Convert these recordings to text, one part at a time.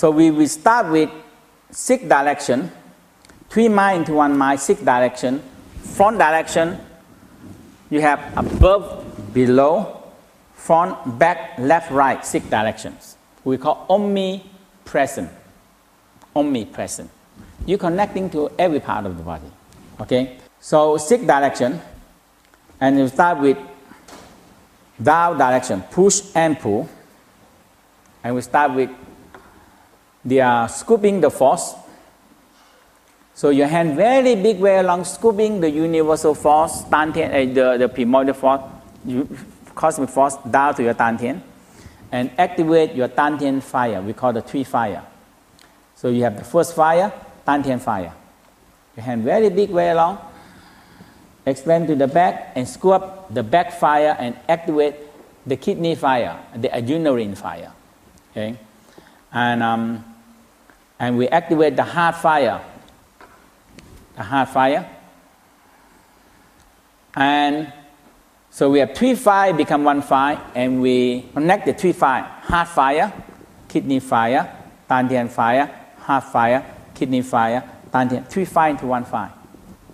So we will start with six direction, three mind into one mind, six direction. Front direction, you have above, below, front, back, left, right, six directions. We call omnipresent. Omnipresent. You're connecting to every part of the body. Okay? So six direction, and you start with down direction, push and pull. And we start with the are scooping the force. So your hand very big, very long, scooping the universal force, uh, the, the primordial force, you, cosmic force down to your dantian, and activate your dantian fire. We call the three fire. So you have the first fire, dantian fire. Your hand very big, very long. Expand to the back and scoop up the back fire and activate the kidney fire, the adrenaline fire. Okay? And, um, and we activate the heart fire. The heart fire. And so we have three fire become one fire, and we connect the three fire: heart fire, kidney fire, dantian fire, heart fire, kidney fire, dantian. Three fire into one fire.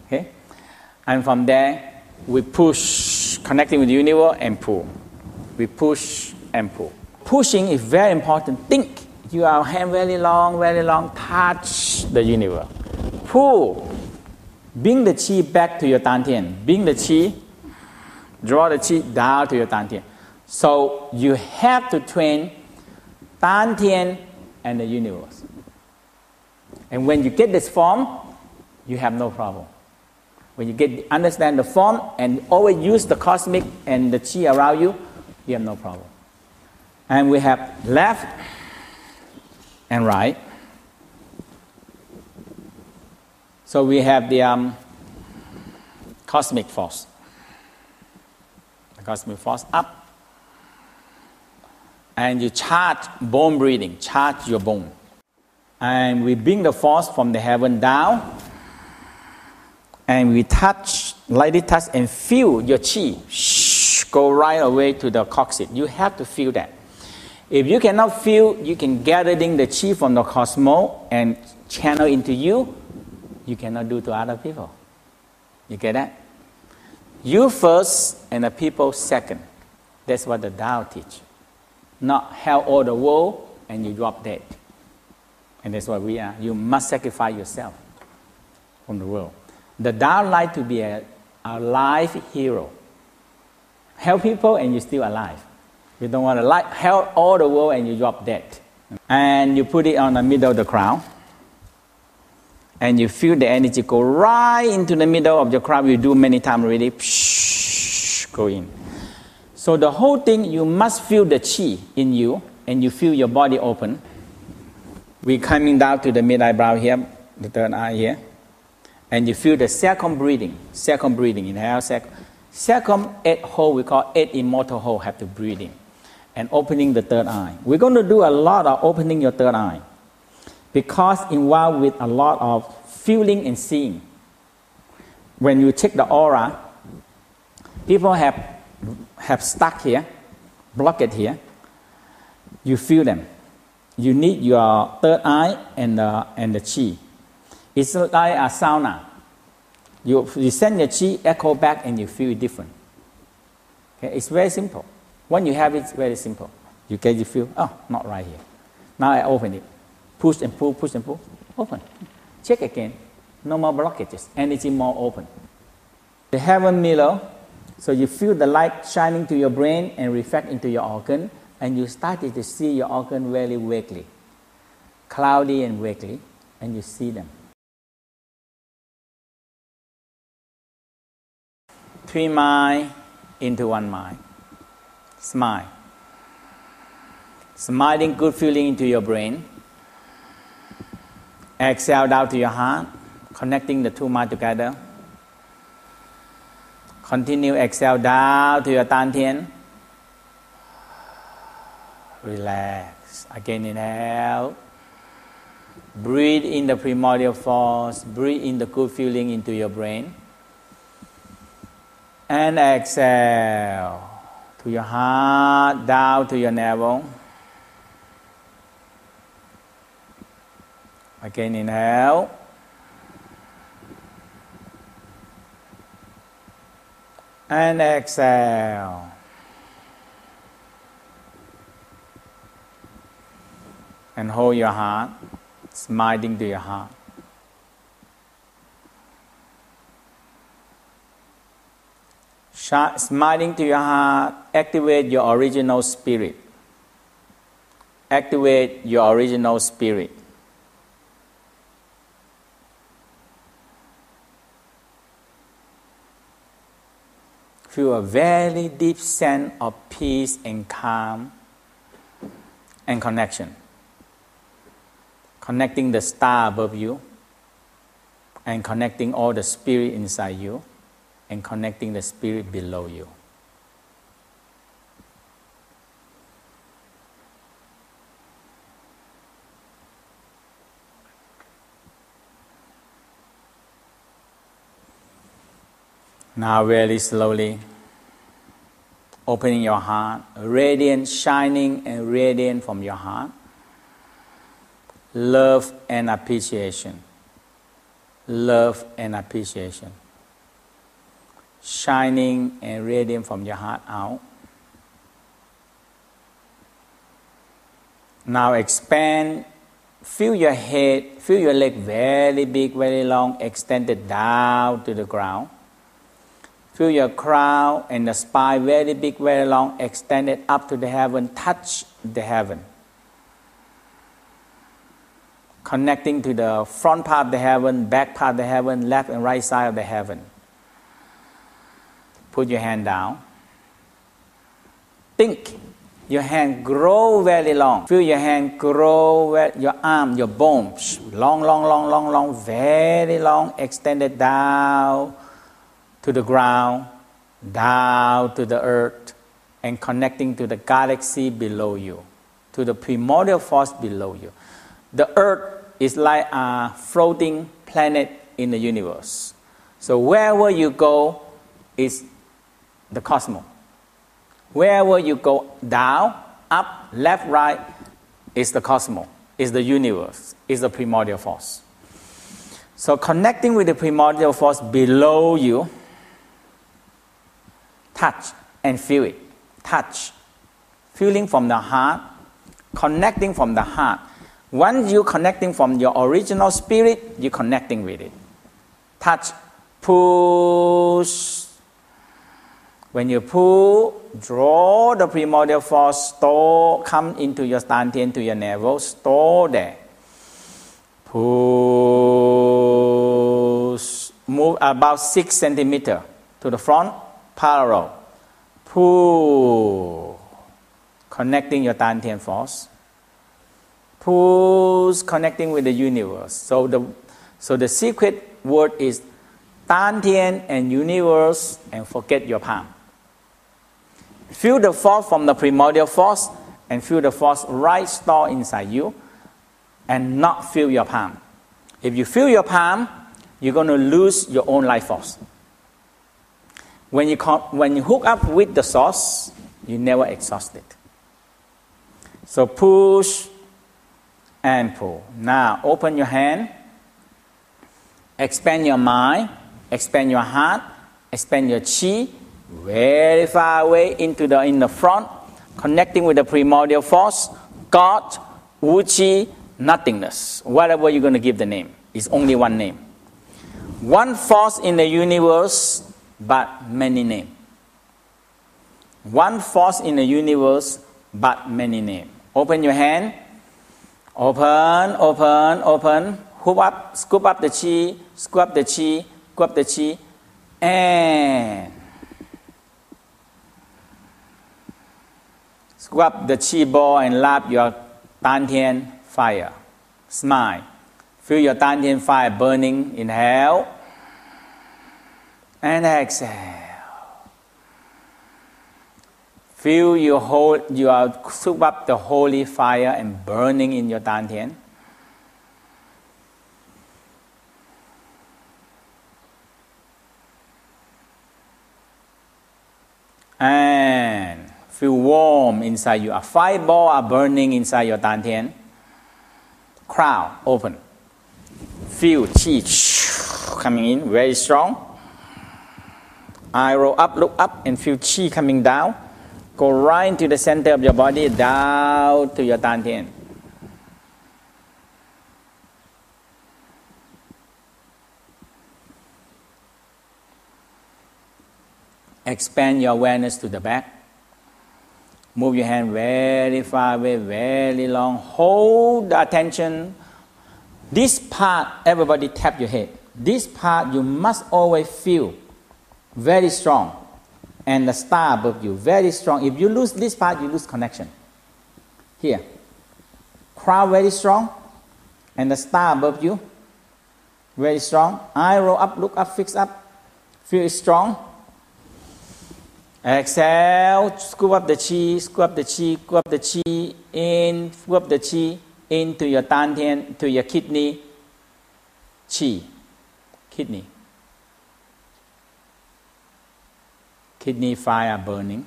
Okay, and from there we push, connecting with the universe, and pull. We push and pull. Pushing is very important. Think. Your hand very long, very long. Touch the universe. Pull. Bring the chi back to your dantian. Bring the chi. Draw the chi down to your dantian. So you have to train dantian and the universe. And when you get this form, you have no problem. When you get understand the form and always use the cosmic and the chi around you, you have no problem. And we have left and right. So we have the um, cosmic force. The cosmic force up. And you charge bone breathing, charge your bone. And we bring the force from the heaven down. And we touch, lightly touch, and feel your chi Shh, go right away to the coccyx. You have to feel that. If you cannot feel, you can gathering the chi from the cosmos and channel into you. You cannot do to other people. You get that? You first and the people second. That's what the Tao teach. Not help all the world and you drop dead. And that's what we are. You must sacrifice yourself from the world. The Tao like to be a, a life hero help people and you're still alive. You don't want to like help all the world and you drop dead. And you put it on the middle of the crown. And you feel the energy go right into the middle of the crown. You do many times already. Psh, go in. So the whole thing, you must feel the chi in you, and you feel your body open. We're coming down to the mid eyebrow here, the third eye here, and you feel the second breathing. Second breathing. Inhale, second. Second eight hole, we call eight immortal hole, have to breathe in. And opening the third eye. We're going to do a lot of opening your third eye. Because involved with a lot of feeling and seeing. When you check the aura, people have, have stuck here, blocked it here. You feel them. You need your third eye and the, and the chi. It's like a sonar. You, you send your chi, echo back, and you feel different. Okay? It's very simple. When you have it, it's very simple. You get you feel, oh, not right here. Now I open it. Push and pull, push and pull. Open. Check again. No more blockages. Energy more open. The heaven mirror, so you feel the light shining to your brain and reflect into your organ, and you started to see your organ very vaguely, cloudy and vaguely, and you see them. three mind into one mind. Smile. Smiling good feeling into your brain. Exhale down to your heart, connecting the two minds together. Continue exhale down to your dantian. Relax. Again inhale. Breathe in the primordial force. Breathe in the good feeling into your brain and exhale to your heart, down to your navel. Again, inhale. And exhale. And hold your heart, smiling to your heart. Smiling to your heart, activate your original spirit. Activate your original spirit. Feel a very deep sense of peace and calm and connection. Connecting the star above you and connecting all the spirit inside you and connecting the spirit below you. Now, very slowly, opening your heart, radiant, shining, and radiant from your heart. Love and appreciation. Love and appreciation. Shining and radiant from your heart out. Now expand, feel your head, feel your leg very big, very long, extended down to the ground. Feel your crown and the spine very big, very long, extended up to the heaven, touch the heaven. Connecting to the front part of the heaven, back part of the heaven, left and right side of the heaven. Put your hand down. Think. Your hand grow very long. Feel your hand grow, your arm, your bones, long, long, long, long, long, very long, extended down to the ground, down to the earth, and connecting to the galaxy below you, to the primordial force below you. The earth is like a floating planet in the universe. So wherever you go is the cosmos. Wherever you go down, up, left, right is the cosmos, is the universe, is the primordial force. So connecting with the primordial force below you touch and feel it. Touch. Feeling from the heart, connecting from the heart. Once you're connecting from your original spirit, you're connecting with it. Touch, push. When you pull, draw the primordial force, store, come into your dantian, to your navel, store there. Push, move about six centimeter to the front, parallel. Pull, connecting your Dantian force. Pulls, connecting with the universe. So the, so the secret word is Dantian and universe, and forget your palm. Feel the force from the primordial force, and feel the force right stored inside you, and not feel your palm. If you feel your palm, you're going to lose your own life force. When you, when you hook up with the source, you never exhaust it. So push and pull. Now open your hand, expand your mind, expand your heart, expand your chi, very far away into the in the front, connecting with the primordial force, God, Wuchi, nothingness. Whatever you're going to give the name, it's only one name. One force in the universe but many names. One force in the universe, but many names. Open your hand. Open, open, open. Hoop up, scoop up the chi, scoop up the chi, scoop up the chi, and up the chi ball and lap your dantian fire. Smile. Feel your dantian fire burning. Inhale and exhale. Feel your whole, you are soup up the holy fire and burning in your dantian. And feel warm inside you. A fireball are burning inside your dantian. Crown open. Feel chi coming in, very strong. Eye roll up, look up, and feel chi coming down. Go right into the center of your body, down to your dantian. Expand your awareness to the back. Move your hand very far away, very long. Hold the attention. This part, everybody tap your head. This part you must always feel very strong. And the star above you, very strong. If you lose this part, you lose connection. Here. Crown very strong. And the star above you, very strong. Eye roll up, look up, fix up. Feel strong. Exhale, scoop up the chi, scoop up the chi, scoop up the chi, in, scoop up the chi into your dantian, to your kidney, chi, kidney. Kidney fire burning.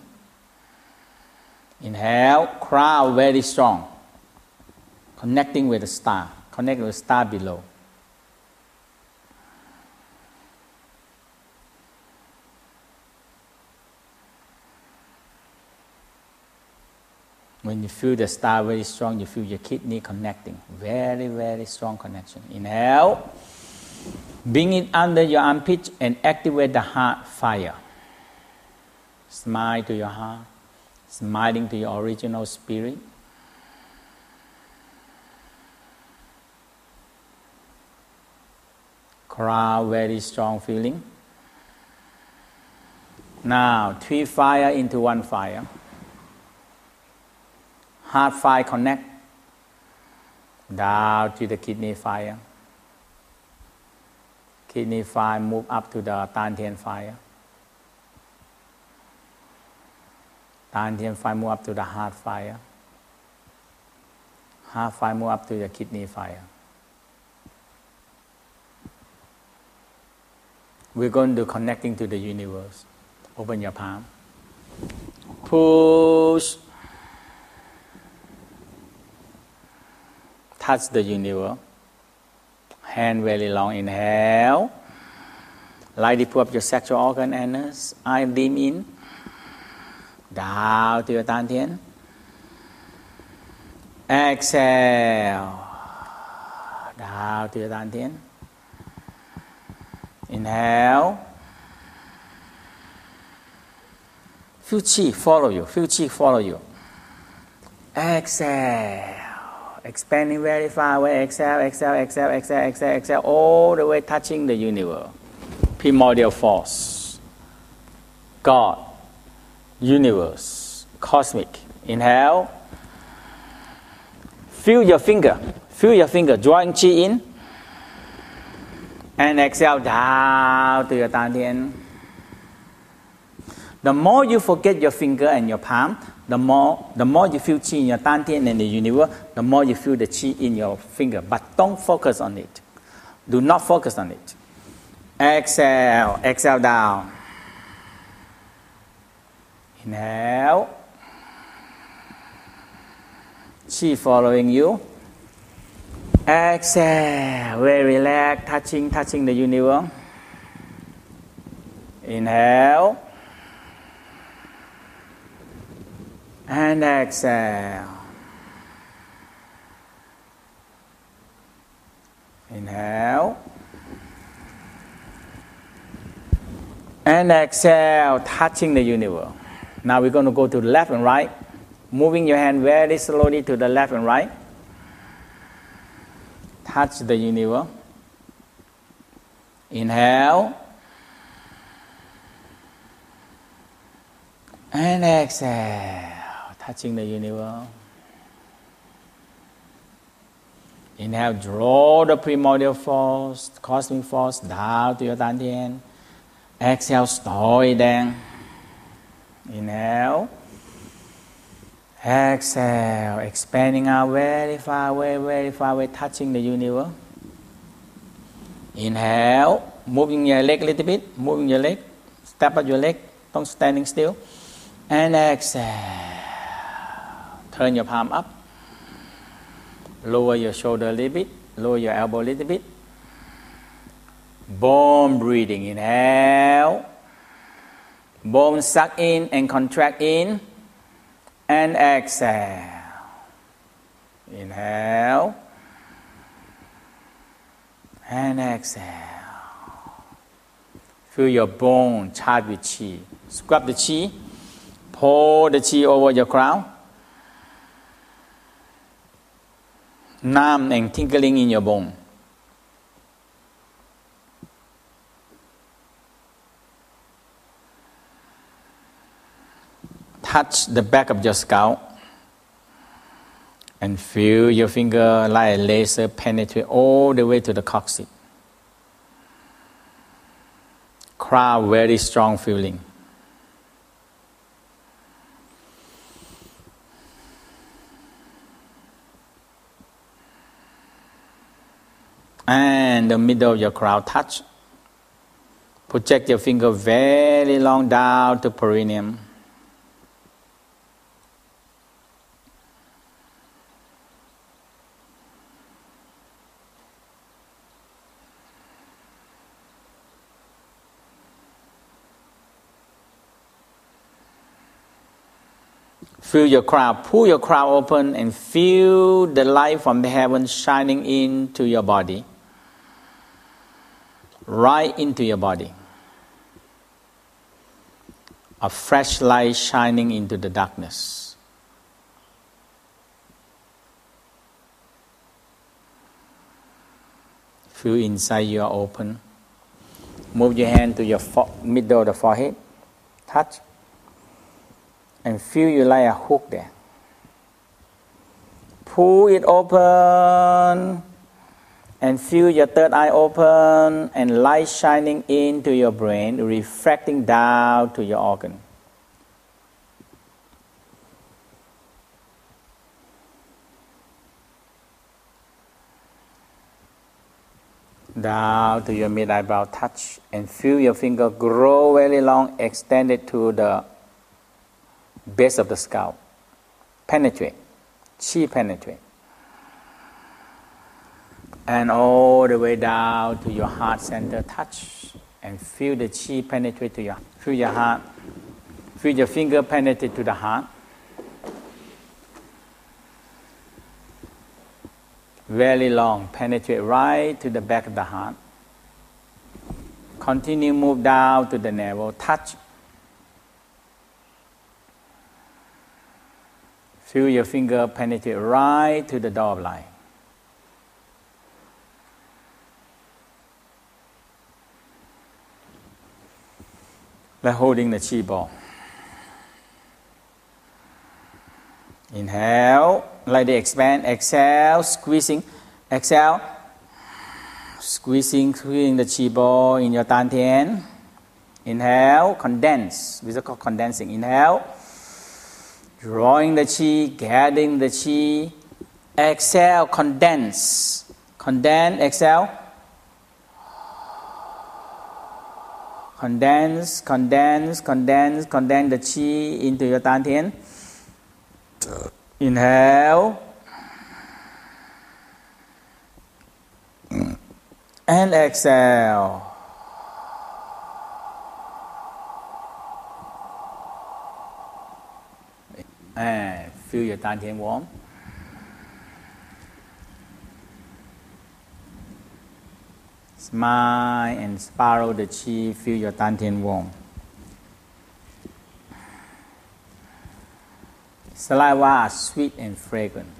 Inhale, crown very strong, connecting with the star, connecting with the star below. When you feel the star very strong, you feel your kidney connecting. Very, very strong connection. Inhale. Bring it under your armpit and activate the heart fire. Smile to your heart, smiling to your original spirit. Crowd, very strong feeling. Now, three fire into one fire heart fire connect down to the kidney fire. Kidney fire move up to the Dantian fire. Dantian fire move up to the heart fire. Heart fire move up to the kidney fire. We're going to connecting to the universe. Open your palm. Push touch the universe. Hand very long, inhale. Lightly pull up your sexual organ anus. Eye dim in. Down to your dantian. Exhale. Down to your dantian. Inhale. Feel chi follow you. Feel chi follow you. Exhale expanding very far away. Exhale, exhale, exhale, exhale, exhale, exhale, all the way touching the universe. Primordial force, God, universe, cosmic. Inhale. Feel your finger. Feel your finger drawing chi in. And exhale down to your dantian. The more you forget your finger and your palm, the more the more you feel chi in your dantian and the universe, the more you feel the chi in your finger. But don't focus on it. Do not focus on it. Exhale, exhale down. Inhale. Chi following you. Exhale, very relaxed, touching, touching the universe. Inhale. And exhale. Inhale. And exhale, touching the universe. Now we're going to go to the left and right, moving your hand very slowly to the left and right. Touch the universe. Inhale. And exhale touching the universe. Inhale, draw the primordial force, cosmic force down to your dantian. Exhale, store it down. Inhale. Exhale, expanding out very far away, very far away, touching the universe. Inhale, moving your leg a little bit, moving your leg, step up your leg, don't standing still. And exhale. Turn your palm up. Lower your shoulder a little bit. Lower your elbow a little bit. Bone breathing. Inhale. Bone suck in and contract in. And exhale. Inhale. And exhale. Feel your bone charged with chi. Scrub the chi. Pour the chi over your crown. Numb and tingling in your bone. touch the back of your scalp and feel your finger like a laser penetrate all the way to the coccyx. Crown very strong feeling. And the middle of your crown touch. Project your finger very long down to perineum. Feel your crown, pull your crown open and feel the light from the heaven shining into your body, right into your body. A fresh light shining into the darkness. Feel inside you are open. Move your hand to your fo- middle of the forehead. Touch and feel you like a hook there. Pull it open and feel your third eye open and light shining into your brain, reflecting down to your organ. Down to your mid eyebrow touch and feel your finger grow very long, extended to the base of the scalp. Penetrate. Chi penetrate. And all the way down to your heart center, touch and feel the chi penetrate to your feel your heart. Feel your finger penetrate to the heart. Very long, penetrate right to the back of the heart. Continue move down to the navel, touch Feel your finger penetrate right to the door of light. Like holding the chi ball. Inhale, let it expand. Exhale, squeezing. Exhale, squeezing, squeezing the chi ball in your dantian. Inhale, condense. We call condensing. Inhale drawing the chi, gathering the chi. Exhale, condense. Condense, exhale. Condense, condense, condense, condense the chi into your dantian. Inhale. And exhale. and feel your dantian warm. Smile and spiral the chi, feel your dantian warm. Saliva are sweet and fragrant.